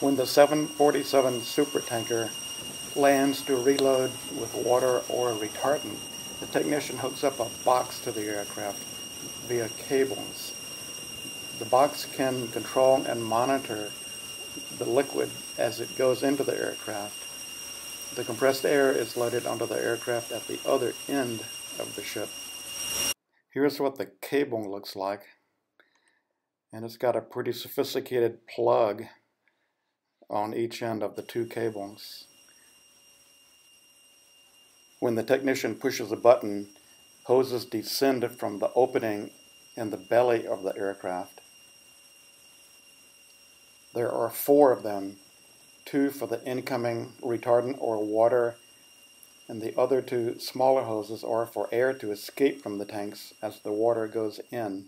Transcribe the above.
When the 747 supertanker lands to reload with water or retardant, the technician hooks up a box to the aircraft via cables. The box can control and monitor the liquid as it goes into the aircraft. The compressed air is loaded onto the aircraft at the other end of the ship. Here's what the cable looks like. And it's got a pretty sophisticated plug on each end of the two cables. When the technician pushes a button, hoses descend from the opening in the belly of the aircraft. There are four of them, two for the incoming retardant or water, and the other two smaller hoses are for air to escape from the tanks as the water goes in.